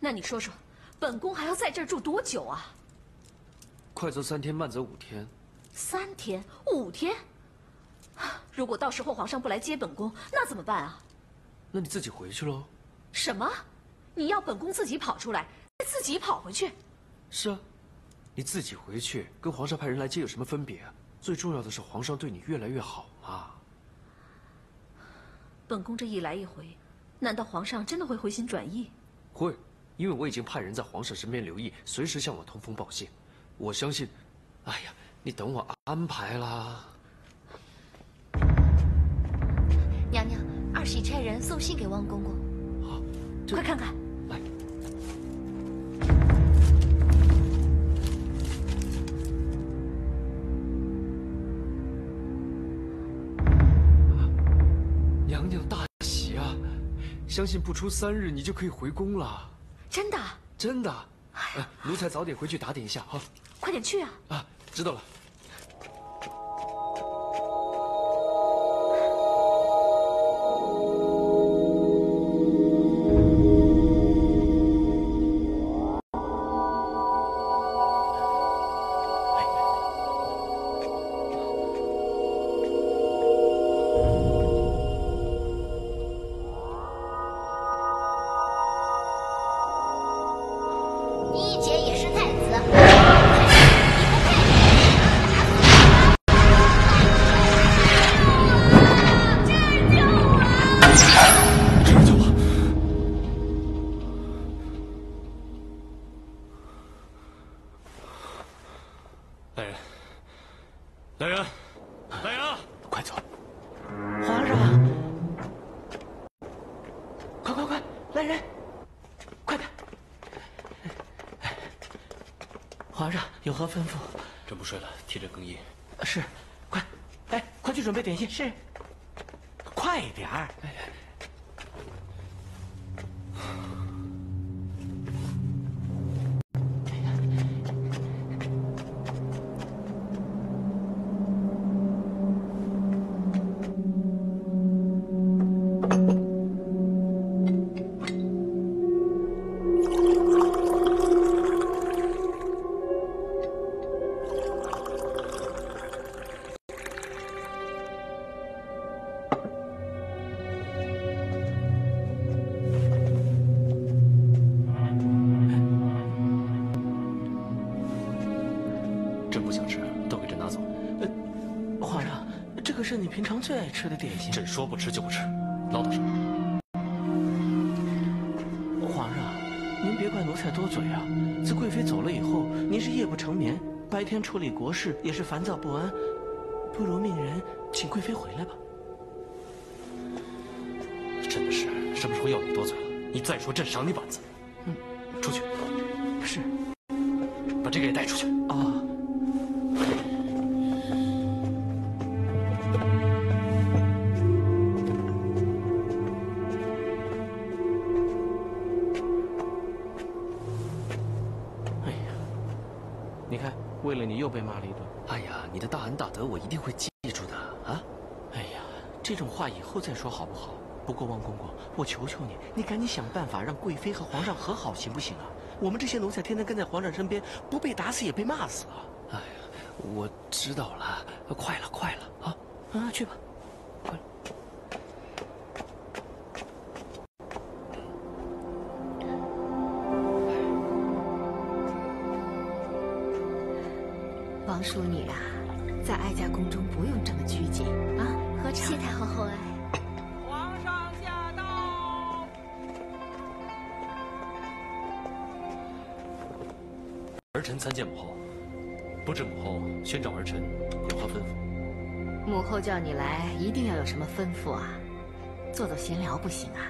那你说说，本宫还要在这儿住多久啊？快则三天，慢则五天。三天、五天？如果到时候皇上不来接本宫，那怎么办啊？那你自己回去喽。什么？你要本宫自己跑出来，再自己跑回去？是啊，你自己回去，跟皇上派人来接有什么分别啊？最重要的是皇上对你越来越好嘛。本宫这一来一回，难道皇上真的会回心转意？会，因为我已经派人在皇上身边留意，随时向我通风报信。我相信，哎呀，你等我安排啦。娘娘，二喜差人送信给汪公公。好，快看看。来。娘娘大喜啊！相信不出三日，你就可以回宫了。真的？真的。哎，奴才早点回去打点一下哈。快点去啊！啊，知道了。睡了，提着更衣。是，快，哎，快去准备点心。是，是你平常最爱吃的点心。朕说不吃就不吃，唠叨什么？皇上，您别怪奴才多嘴啊。自贵妃走了以后，您是夜不成眠，白天处理国事也是烦躁不安，不如命人请贵妃回来吧。真的是，什么时候要你多嘴了？你再说，朕赏你板子。话以后再说好不好？不过汪公公，我求求你，你赶紧想办法让贵妃和皇上和好，行不行啊？我们这些奴才天天跟在皇上身边，不被打死也被骂死啊！哎呀，我知道了，快了，快了啊！啊，去吧，快了。王淑女啊，在哀家宫中不用这么拘谨啊，谢太后厚爱。皇上驾到！儿臣参见母后，不知母后宣召儿臣有何吩咐？母后叫你来，一定要有什么吩咐啊？坐坐闲聊不行啊？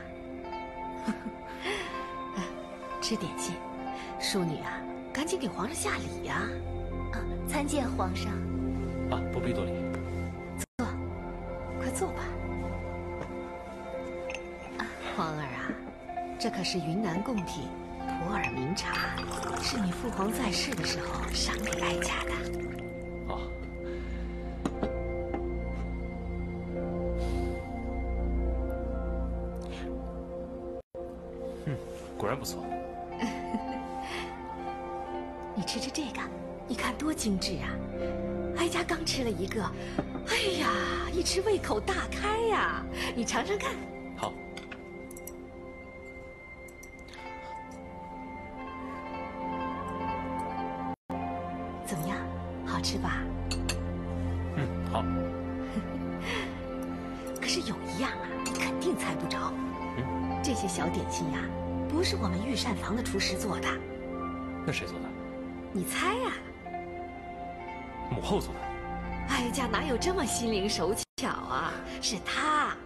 吃点心，淑女啊，赶紧给皇上下礼呀！啊，参见皇上。啊，不必多礼。坐，吧。啊，皇儿啊，这可是云南贡品普洱名茶，是你父皇在世的时候赏给哀家的。啊，嗯，果然不错。你吃吃这个，你看多精致啊！哀家刚吃了一个，吃胃口大开呀！你尝尝看。好，怎么样？好吃吧？嗯，好。可是有一样啊，你肯定猜不着。嗯这些小点心呀，不是我们御膳房的厨师做的。那谁做的？你猜呀？母后做的。哀家哪有这么心灵手巧啊？是她，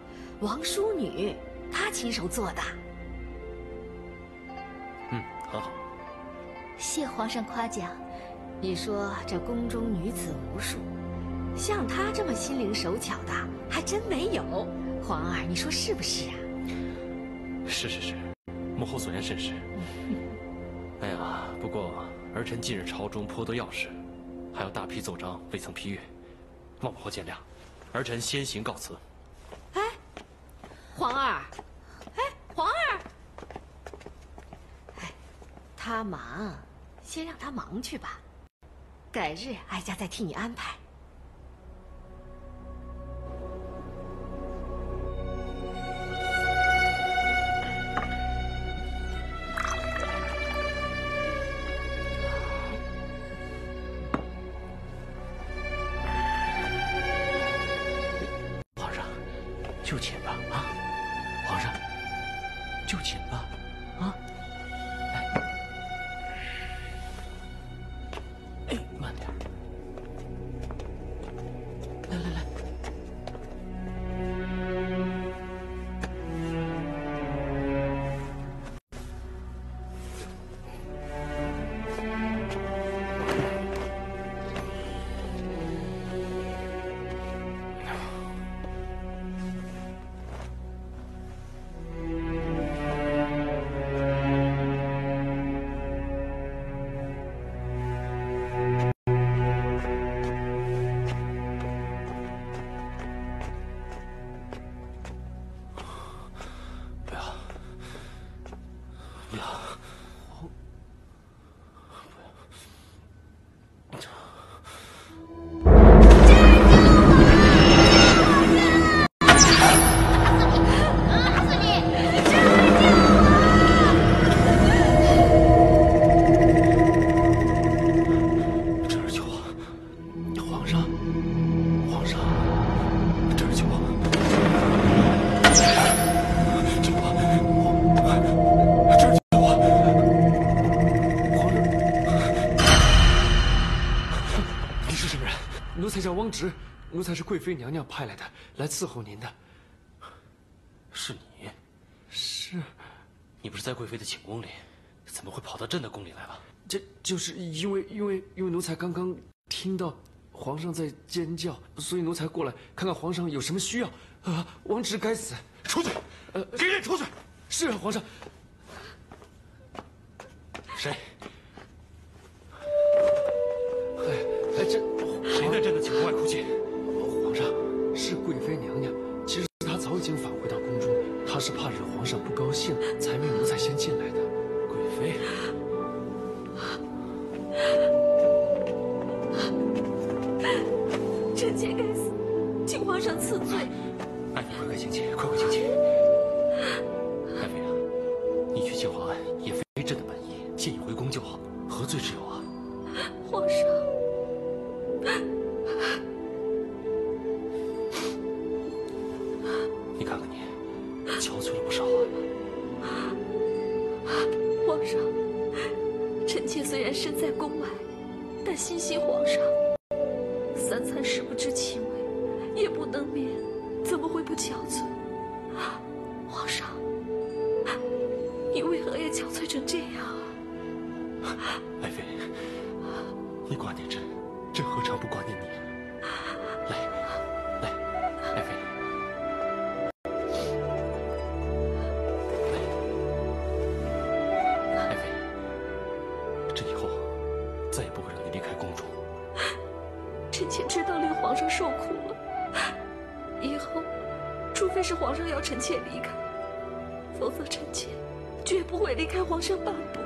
王淑女，她亲手做的。嗯，很好。谢皇上夸奖。你说这宫中女子无数，像她这么心灵手巧的还真没有。皇儿，你说是不是啊？是是是，母后所言甚是。哎呀，不过儿臣近日朝中颇多要事，还有大批奏章未曾批阅，望母后见谅。儿臣先行告辞。哎，皇儿，哎，皇儿，哎，他忙，先让他忙去吧。改日哀家再替你安排。就寝吧啊！皇上，就寝直，奴才是贵妃娘娘派来的，来伺候您的。是你？是，你不是在贵妃的寝宫里，怎么会跑到朕的宫里来了？这就是因为因为因为奴才刚刚听到皇上在尖叫，所以奴才过来看看皇上有什么需要。啊，王直该死！出去！呃，给朕出去！是啊，皇上。谁？哎哎，这谁在朕的寝宫外哭泣？皇上是贵妃娘娘，其实她早已经返回到宫中，她是怕惹皇上不高兴，才命奴才先进来的。贵妃，臣妾该死，请皇上赐罪。爱妃快快请起，快快请起。爱妃啊，你去见皇恩也非朕的本意，臣妾虽然身在宫外，但心系皇上，三餐食不知其味，夜不能眠，怎么会不憔悴？皇上，你为何也憔悴成这样皇上要臣妾离开，否则臣妾绝不会离开皇上半步。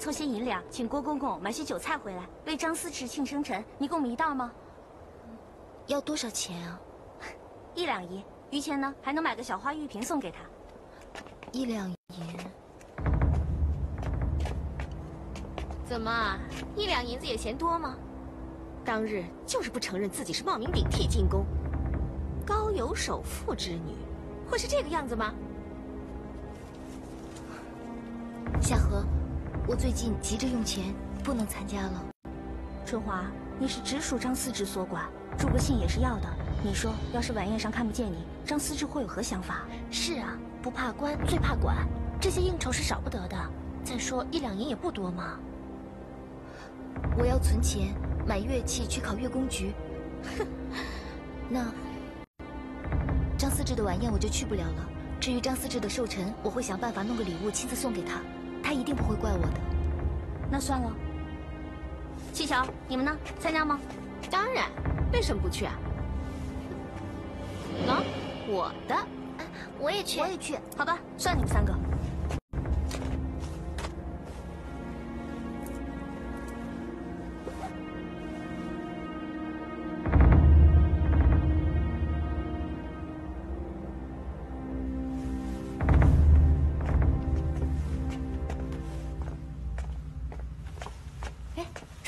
凑些银两，请郭公公买些酒菜回来，为张思志庆生辰。你跟我们一道吗？要多少钱啊？一两银，余钱呢还能买个小花玉瓶送给他。一两银。怎么，一两银子也嫌多吗？当日就是不承认自己是冒名顶替进宫，高邮首富之女，会是这个样子吗？夏荷，我最近急着用钱，不能参加了。春华，你是直属张思志所管，住个信也是要的。你说，要是晚宴上看不见你，张思志会有何想法？是啊，不怕官，最怕管，这些应酬是少不得的。再说一两银也不多嘛。我要存钱买乐器去考乐工局。哼，那张思志的晚宴我就去不了了。至于张思志的寿辰，我会想办法弄个礼物亲自送给他，他一定不会怪我的。那算了。七巧，你们呢？参加吗？当然，为什么不去啊？啊，我的，我也去，我也去。好吧，算你们三个。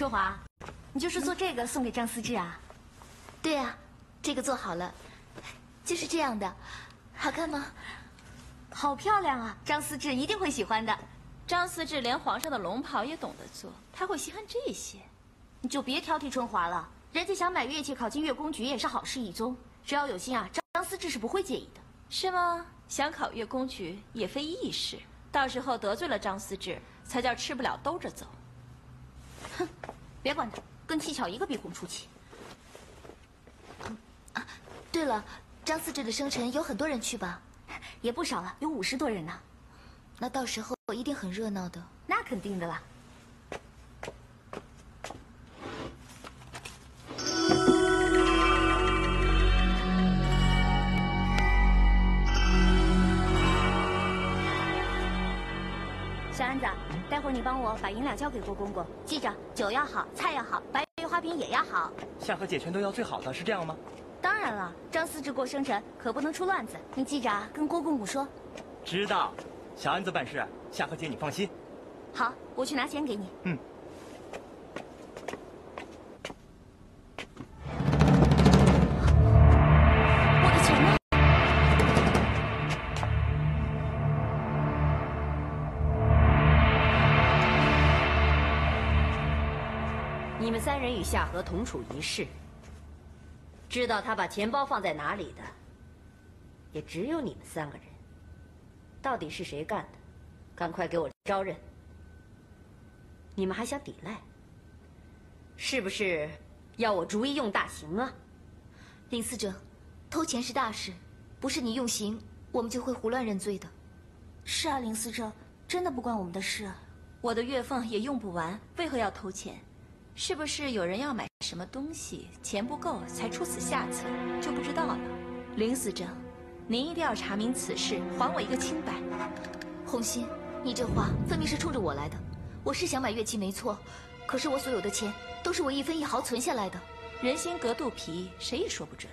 春华，你就是做这个送给张思志啊？对啊，这个做好了，就是这样的，好看吗？好漂亮啊！张思志一定会喜欢的。张思志连皇上的龙袍也懂得做，他会稀罕这些？你就别挑剔春华了，人家想买乐器考进乐工局也是好事一宗，只要有心啊，张张思志是不会介意的。是吗？想考乐工局也非易事，到时候得罪了张思志，才叫吃不了兜着走。哼，别管他，跟七巧一个鼻孔出气。啊，对了，张四志的生辰有很多人去吧？也不少了，有五十多人呢。那到时候一定很热闹的。那肯定的啦。小安子，待会儿你帮我把银两交给郭公公，记着酒要好，菜要好，白玉花瓶也要好。夏荷姐全都要最好的，是这样吗？当然了，张思志过生辰可不能出乱子，你记着啊，跟郭公公说。知道，小安子办事，夏荷姐你放心。好，我去拿钱给你。嗯。三人与夏荷同处一室，知道他把钱包放在哪里的，也只有你们三个人。到底是谁干的？赶快给我招认！你们还想抵赖？是不是要我逐一用大刑啊？林司者，偷钱是大事，不是你用刑，我们就会胡乱认罪的。是啊，林司者，真的不关我们的事。我的月俸也用不完，为何要偷钱？是不是有人要买什么东西，钱不够才出此下策？就不知道了。林司政，您一定要查明此事，还我一个清白。红心，你这话分明是冲着我来的。我是想买乐器没错，可是我所有的钱都是我一分一毫存下来的。人心隔肚皮，谁也说不准。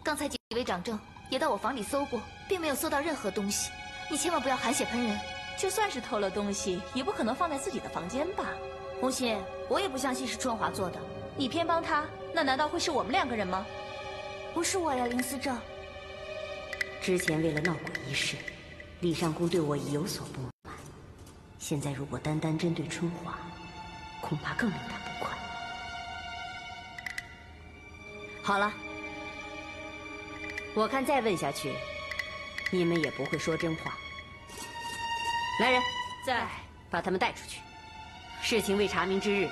刚才几位掌政也到我房里搜过，并没有搜到任何东西。你千万不要含血喷人。就算是偷了东西，也不可能放在自己的房间吧？红心，我也不相信是春华做的。你偏帮他，那难道会是我们两个人吗？不是我呀，林思正。之前为了闹鬼一事，李尚宫对我已有所不满。现在如果单单针对春华，恐怕更令他不快。好了，我看再问下去，你们也不会说真话。来人，在，把他们带出去。事情未查明之日，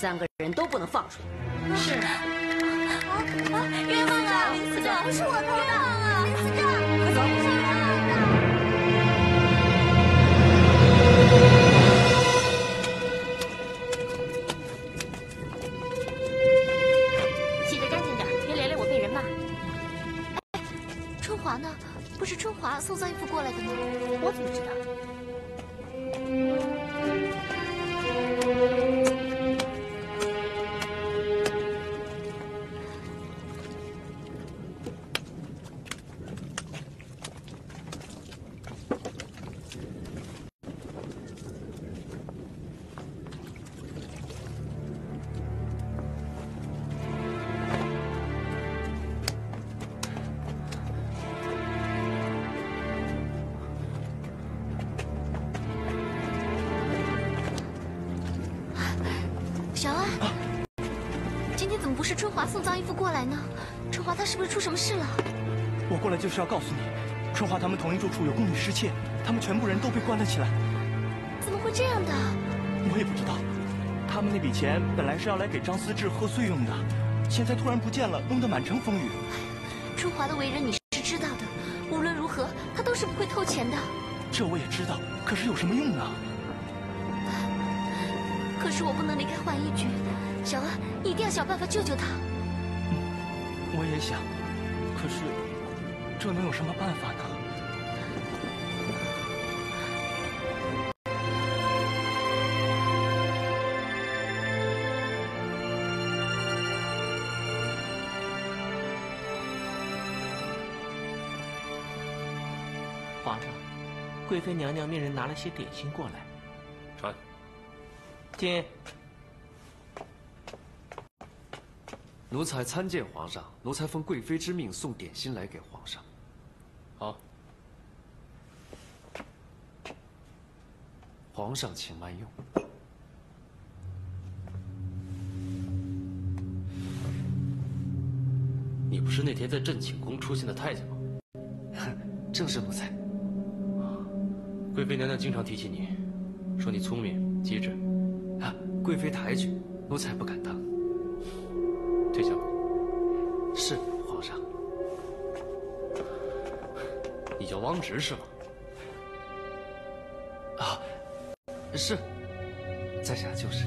三个人都不能放出来。是。啊啊！冤枉啊！林司正，不是我偷的啊！林司正，快走！洗得干净点，别连累我被人骂。哎，春华呢？不是春华送脏衣服过来的吗？我素质的。小华送脏衣服过来呢？春华她是不是出什么事了？我过来就是要告诉你，春华他们同一住处有宫女失窃，他们全部人都被关了起来。怎么会这样的？我也不知道，他们那笔钱本来是要来给张思志贺岁用的，现在突然不见了，弄得满城风雨。春华的为人你是知道的，无论如何她都是不会偷钱的。这我也知道，可是有什么用呢？可是我不能离开幻一局，小安，你一定要想办法救救他。我也想，可是这能有什么办法呢？皇上，贵妃娘娘命人拿了些点心过来。传。进。奴才参见皇上。奴才奉贵妃之命送点心来给皇上。好。皇上请慢用。你不是那天在镇寝宫出现的太监吗？正是奴才。贵妃娘娘经常提起你，说你聪明机智。啊，贵妃抬举，奴才不敢当。叫汪直是吗？啊，是。在下就是。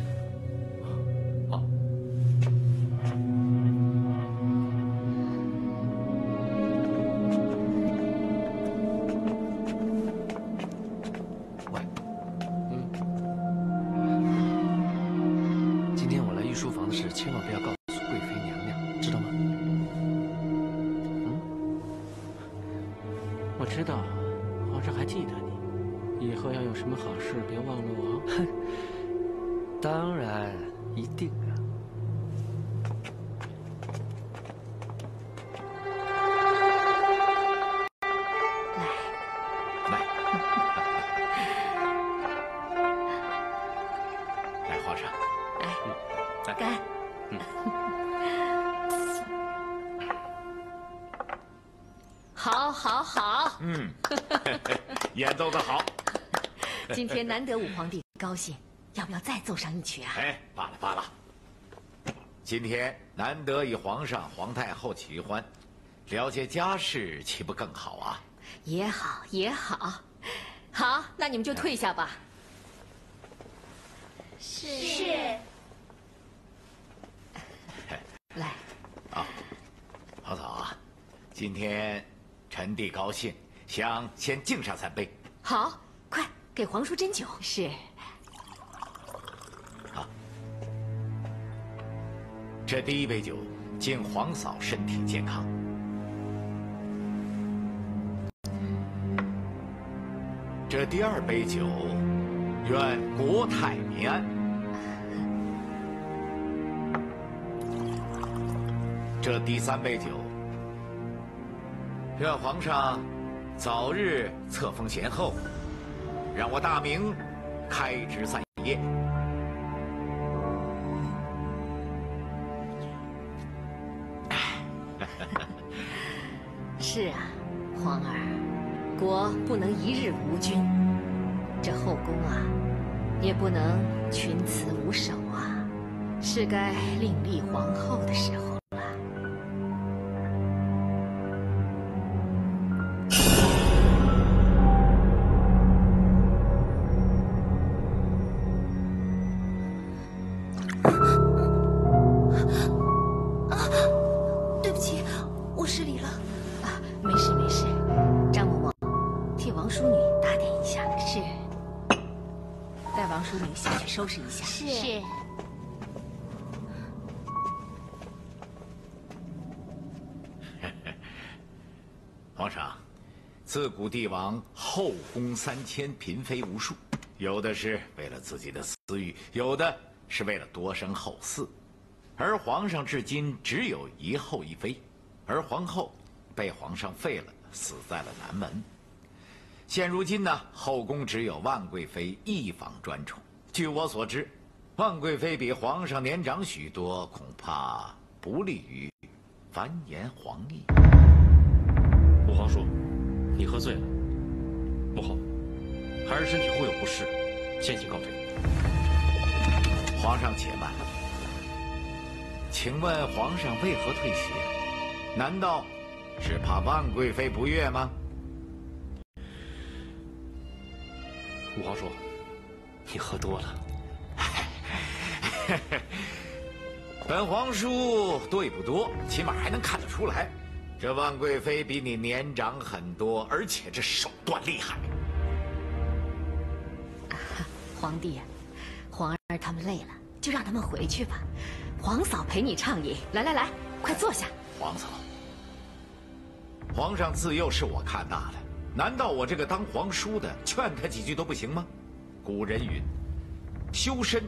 干。好，好，好。嗯，演奏的好。今天难得五皇帝高兴，要不要再奏上一曲啊？哎，罢了罢了。今天难得与皇上、皇太后齐欢，了解家事岂不更好啊？也好，也好。好，那你们就退下吧。是。来，啊，皇嫂啊，今天臣弟高兴，想先敬上三杯。好，快给皇叔斟酒。是。好这第一杯酒，敬皇嫂身体健康。这第二杯酒，愿国泰民安。这第三杯酒，愿皇上早日册封贤后，让我大明开枝散叶。是啊，皇儿，国不能一日无君，这后宫啊，也不能群雌无首啊，是该另立皇后的时候帝王后宫三千，嫔妃无数，有的是为了自己的私欲，有的是为了多生后嗣。而皇上至今只有一后一妃，而皇后被皇上废了，死在了南门。现如今呢，后宫只有万贵妃一房专宠。据我所知，万贵妃比皇上年长许多，恐怕不利于繁衍皇义。五皇叔，你喝醉了。母后，孩儿身体忽有不适，先行告退。皇上且慢。请问皇上为何退席？难道是怕万贵妃不悦吗？五皇叔，你喝多了。本皇叔对不多，起码还能看得出来。这万贵妃比你年长很多，而且这手段厉害。皇帝，皇儿他们累了，就让他们回去吧。皇嫂陪你畅饮，来来来，快坐下。皇嫂，皇上自幼是我看大的，难道我这个当皇叔的劝他几句都不行吗？古人云：“修身、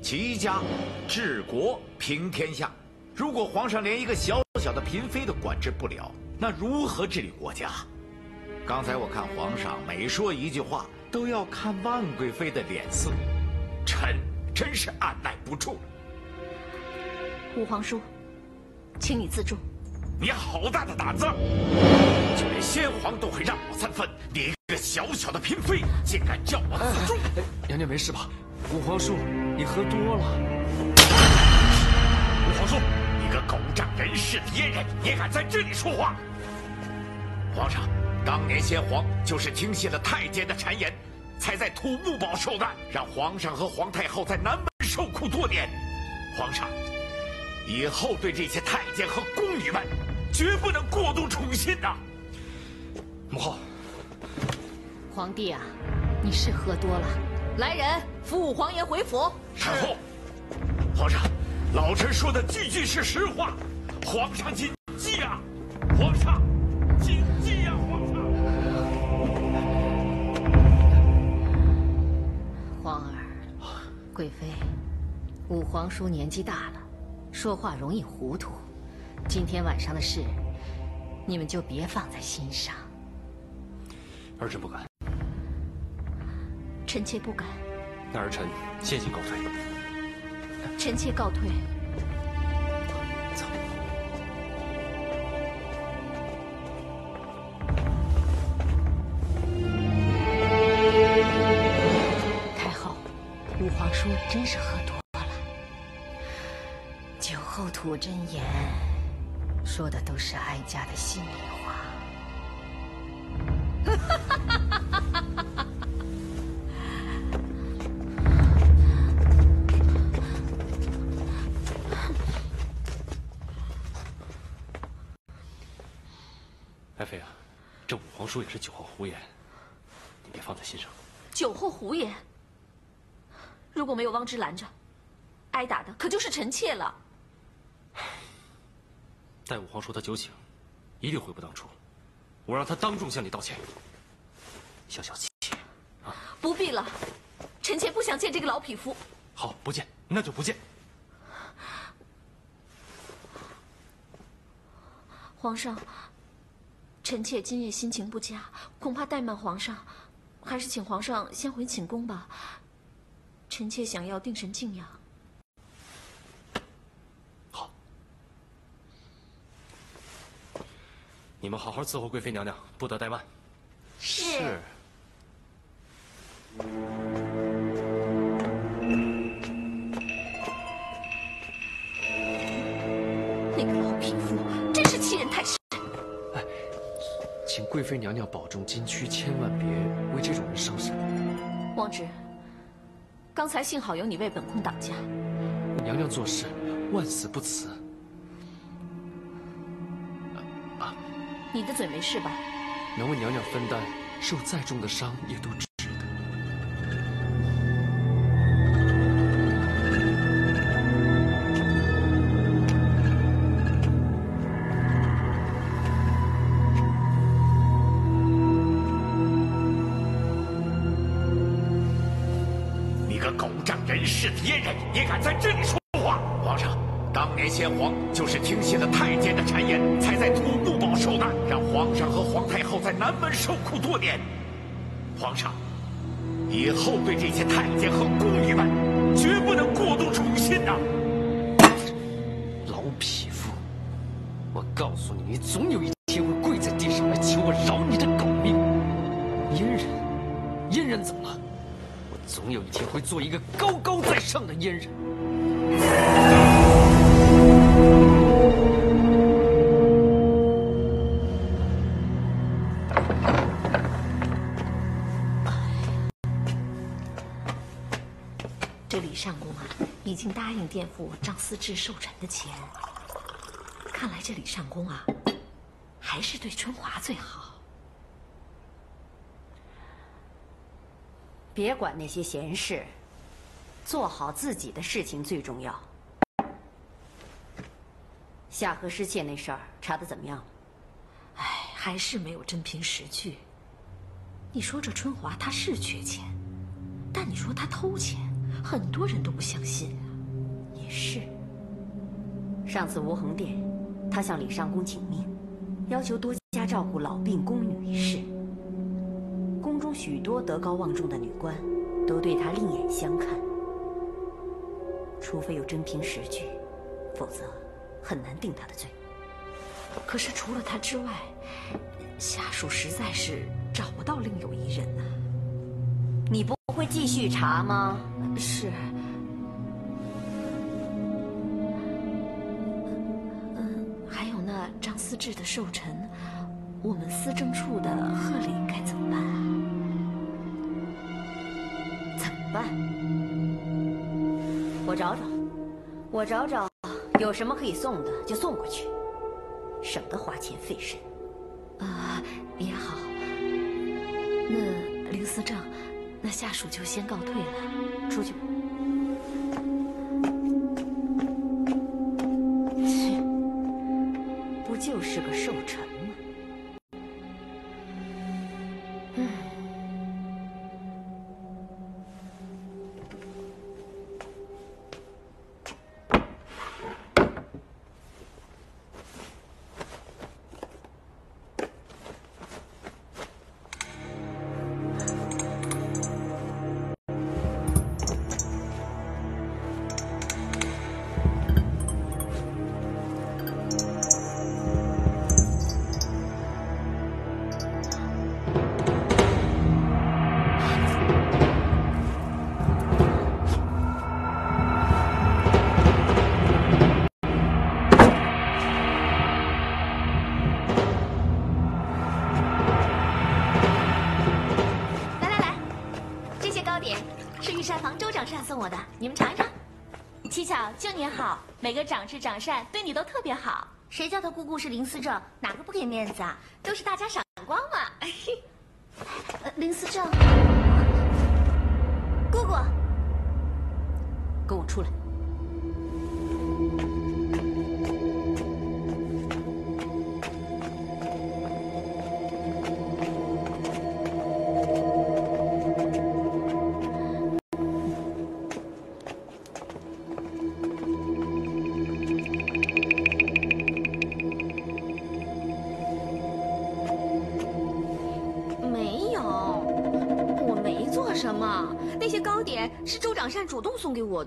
齐家、治国、平天下。”如果皇上连一个小小的嫔妃都管制不了，那如何治理国家？刚才我看皇上每说一句话，都要看万贵妃的脸色，臣真是按耐不住了。五皇叔，请你自重。你好大的胆子！就连先皇都会让我三分，你一个小小的嫔妃，竟敢叫我自重！娘娘没事吧？五皇叔，你喝多了。五皇叔。仗人势的阉人，也敢在这里说话！皇上，当年先皇就是听信了太监的谗言，才在土木堡受难，让皇上和皇太后在南门受苦多年。皇上，以后对这些太监和宫女们，绝不能过度宠信呐！母后，皇帝啊，你是喝多了，来人，扶五皇爷回府。太后，皇上。老臣说的句句是实话，皇上谨记啊！皇上，谨记啊！皇上。皇儿，贵妃，五皇叔年纪大了，说话容易糊涂。今天晚上的事，你们就别放在心上。儿臣不敢。臣妾不敢。那儿臣先行告退。臣妾告退。走。太后，五皇叔真是喝多了。酒后吐真言，说的都是哀家的心里话。叔也是酒后胡言，你别放在心上。酒后胡言，如果没有汪之拦着，挨打的可就是臣妾了。待五皇叔他酒醒，一定悔不当初。我让他当众向你道歉。消消气，啊！不必了，臣妾不想见这个老匹夫。好，不见，那就不见。皇上。臣妾今夜心情不佳，恐怕怠慢皇上，还是请皇上先回寝宫吧。臣妾想要定神静养。好，你们好好伺候贵妃娘娘，不得怠慢。是。请贵妃娘娘保重金躯，千万别为这种人伤神。王直，刚才幸好有你为本宫挡驾。娘娘做事万死不辞。啊，你的嘴没事吧？能为娘娘分担，受再重的伤也都这李尚宫啊，已经答应垫付张思志寿辰的钱。看来这李尚宫啊，还是对春华最好。别管那些闲事，做好自己的事情最重要。夏河失窃那事儿查的怎么样了？哎，还是没有真凭实据。你说这春华他是缺钱，但你说他偷钱，很多人都不相信啊。也是。上次吴恒殿，他向李尚宫请命，要求多加照顾老病宫女一事。宫中许多德高望重的女官，都对他另眼相看。除非有真凭实据，否则很难定他的罪。可是除了他之外，下属实在是找不到另有一人呐、你不会继续查吗？是。嗯，还有那张思志的寿辰，我们司政处的贺礼该怎么办啊？怎么办？我找找，我找找，有什么可以送的就送过去，省得花钱费神。啊，也好。那刘司政，那下属就先告退了，出去吧。切，不就是个寿辰就你好，每个长治长善对你都特别好。谁叫他姑姑是林思正，哪个不给面子啊？都是大家赏光嘛。呃林思正，姑姑，跟我出来。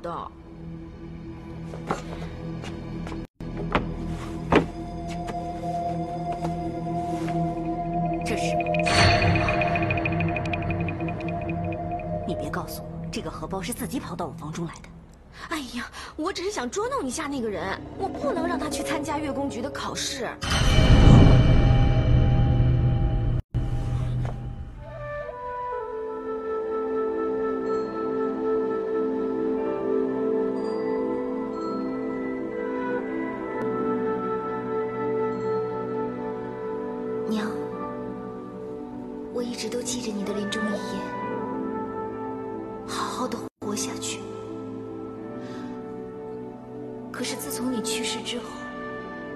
的。这是？你别告诉我，这个荷包是自己跑到我房中来的。哎呀，我只是想捉弄一下那个人，我不能让他去参加月宫局的考试。好好的活下去。可是自从你去世之后，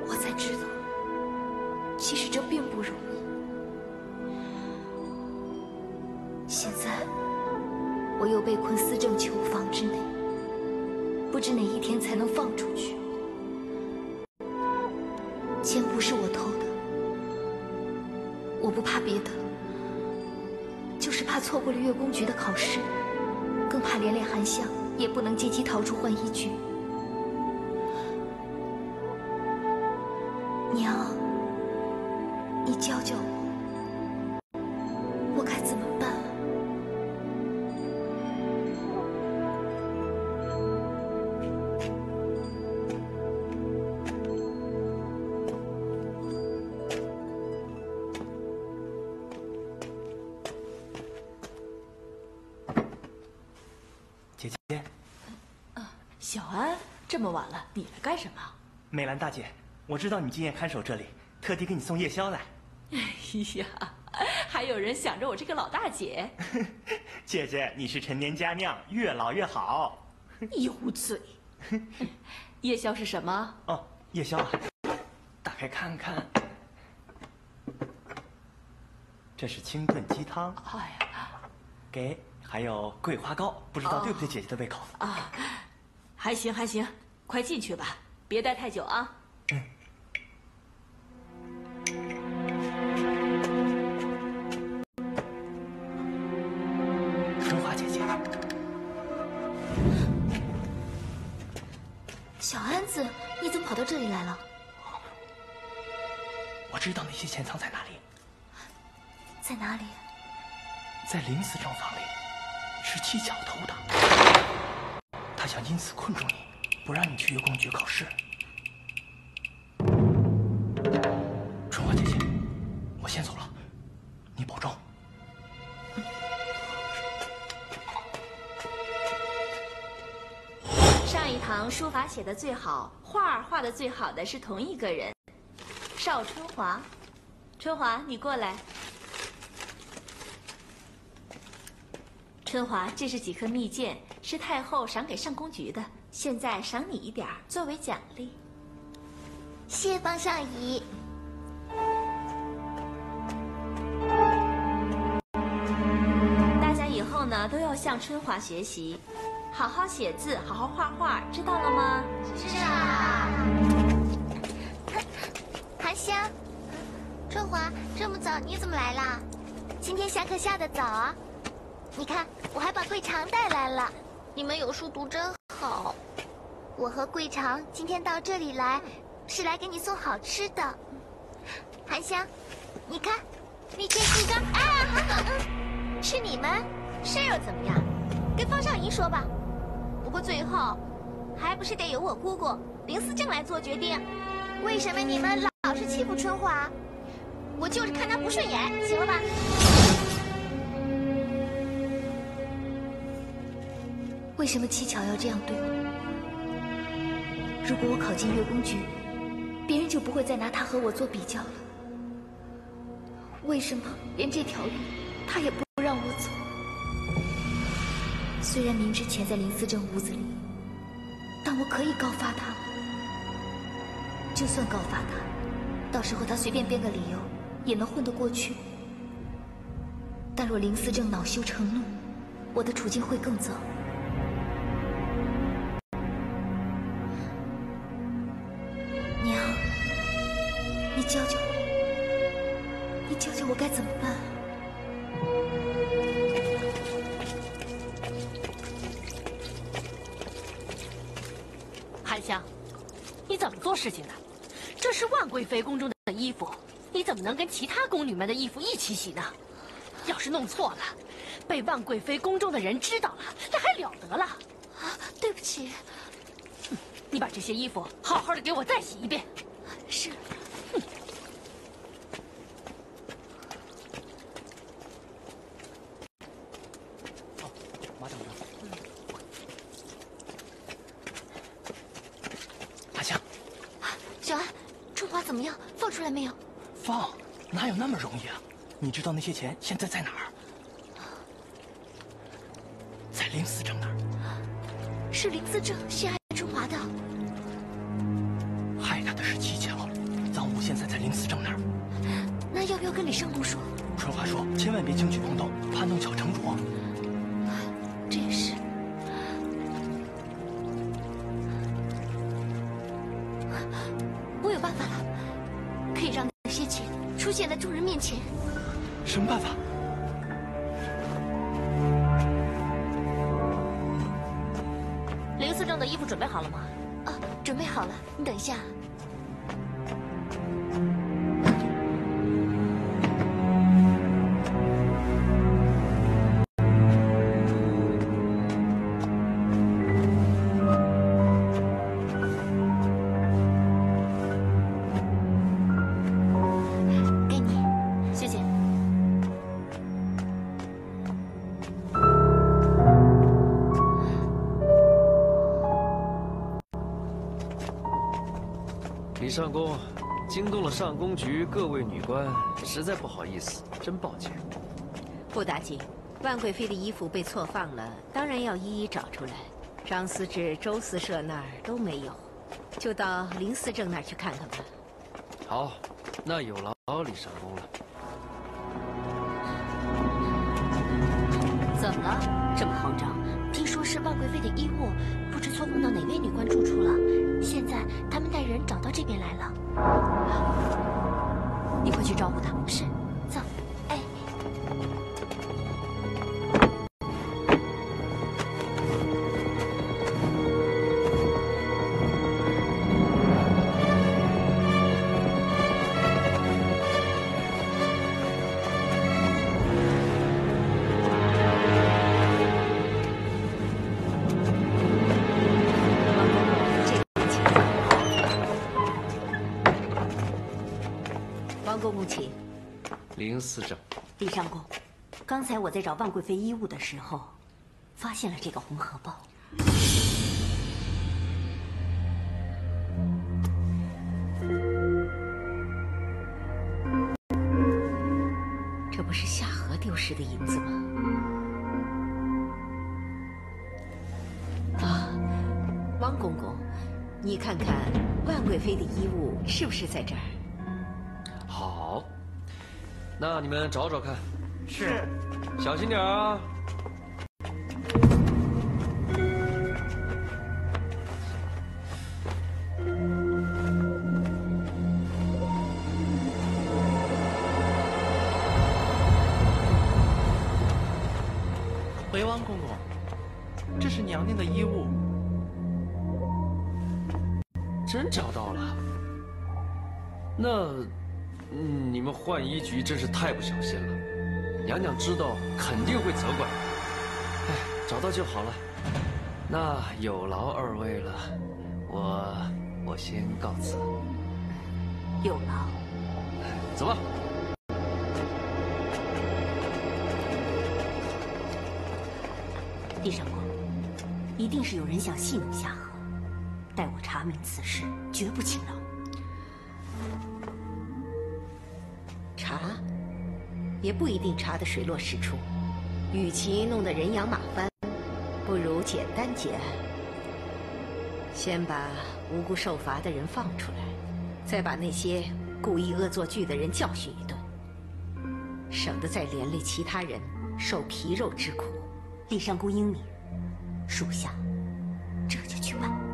我才知道，其实这并不容易。现在，我又被困思政囚房之内，不知哪一天才能放出去。钱不是我偷的，我不怕别的，就是怕错过了月宫局的考试，连连累韩香也不能借机逃出浣衣局。知道你今夜看守这里，特地给你送夜宵来。哎呀，还有人想着我这个老大姐，姐姐，你是陈年佳酿，越老越好。油嘴。夜宵是什么？哦，夜宵啊，打开看看。这是清炖鸡汤。哎呀，给，还有桂花糕，不知道对不对姐姐的胃口？啊，还行还行，快进去吧，别待太久啊。钱藏在哪里，在哪里？在林司正房里，是七巧偷的。他想因此困住你，不让你去月光局考试。春花姐姐，我先走了，你保重。上一堂书法写的最好，画画的最好的是同一个人，邵春华。春华，你过来。春华，这是几颗蜜饯，是太后赏给上宫局的，现在赏你一点儿作为奖励。谢方上仪。大家以后呢都要向春华学习，好好写字，好好画画，知道了吗？是啊。韩香，春华，这么早你怎么来了？今天下课下的早啊。你看，我还把桂长带来了。你们有书读真好。我和桂长今天到这里来，是来给你送好吃的。韩香，你看，蜜饯鸡汤啊，是 你们，是又怎么样？跟方少仪说吧。不过最后，还不是得由我姑姑林思正来做决定。为什么你们老是欺负春华？我就是看他不顺眼，行了吧？为什么七巧要这样对我？如果我考进月宫局，别人就不会再拿他和我做比较了。为什么连这条路他也不让我走？虽然明知钱在林思正屋子里，但我可以告发他。就算告发他，到时候他随便编个理由，也能混得过去。但若林思正恼羞成怒，我的处境会更糟。娘，你教教我，你教教我该怎么办？韩香，你怎么做事情的？这是万贵妃宫中的，怎么能跟其他宫女们的衣服一起洗呢？要是弄错了，被万贵妃宫中的人知道了，那还了得了？啊，对不起。你把这些衣服好好的给我再洗一遍。是。那些钱现在在哪儿？在林思正那儿。是林思正陷害中华的。害他的是齐强。赃物现在在林思正那儿。那要不要跟李尚公说？春华说，千万别轻举妄动，怕弄巧成拙。这也是。我有办法了，可以让那些钱出现在众人面前。什么办法？林思正的衣服准备好了吗？啊，准备好了。你等一下。惊动了上宫局各位女官，实在不好意思，真抱歉。不打紧，万贵妃的衣服被错放了，当然要一一找出来。张思治、周司舍那儿都没有，就到林思正那儿去看看吧。好，那有劳李上宫了。怎么了？这么慌张？听说是万贵妃的衣物，不知错放到哪位女官住处了。现在他们带人找到这边来了。招呼他不是林司正，李尚公，刚才我在找万贵妃衣物的时候，发现了这个红荷包。这不是夏荷丢失的银子吗？啊，王公公，你看看万贵妃的衣物是不是在这儿？好，那你们找找看。是，小心点啊！回王公公，这是娘娘的衣物。真找到了。那，嗯，你们浣衣局真是太不小心了，娘娘知道肯定会责怪。哎，找到就好了。那有劳二位了，我我先告辞。有劳。走吧。地上公，一定是有人想戏弄夏荷，待我查明此事，绝不轻饶。也不一定查得水落石出。与其弄得人仰马翻，不如简单结案。先把无辜受罚的人放出来，再把那些故意恶作剧的人教训一顿，省得再连累其他人受皮肉之苦。李上公英明，属下这就去办。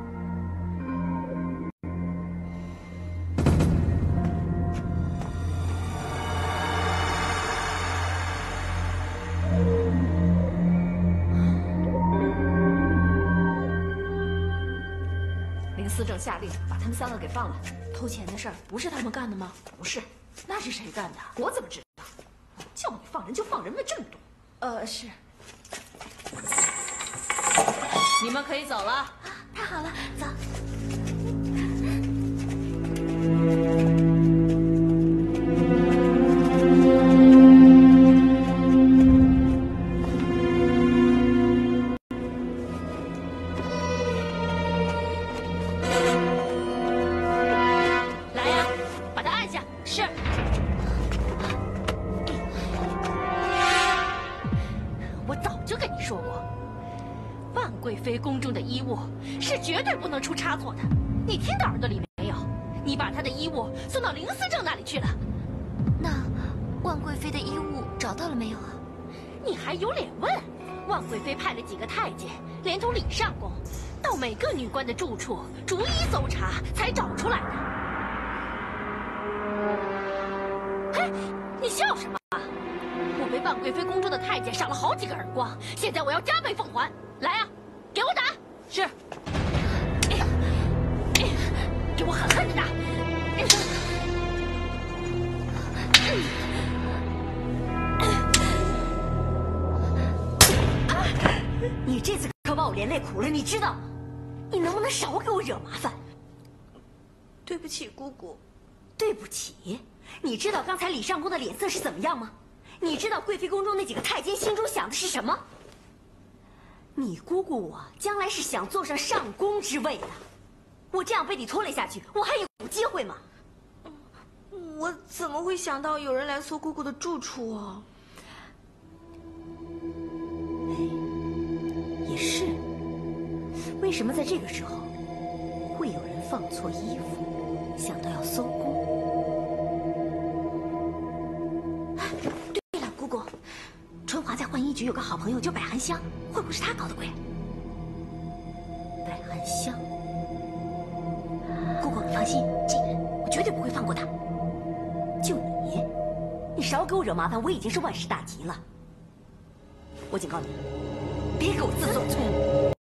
林思正下令把他们三个给放了。偷钱的事儿不是他们干的吗？不是，那是谁干的？我怎么知道？叫你放人就放人，问这么多。呃，是。你们可以走了。啊太好了，走。连累苦了，你知道吗？你能不能少给我惹麻烦？对不起，姑姑。对不起？你知道刚才李尚宫的脸色是怎么样吗？你知道贵妃宫中那几个太监心中想的是什么？你姑姑我将来是想坐上上宫之位的，我这样被你拖累下去，我还有机会吗？我怎么会想到有人来搜姑姑的住处啊？也是，为什么在这个时候会有人放错衣服，想到要搜宫？对了，姑姑，春华在浣衣局有个好朋友叫百寒香，会不会是他搞的鬼？百寒香，姑姑你放心，这个人我绝对不会放过他。就你，你少给我惹麻烦，我已经是万事大吉了。我警告你，别给我自作聪明。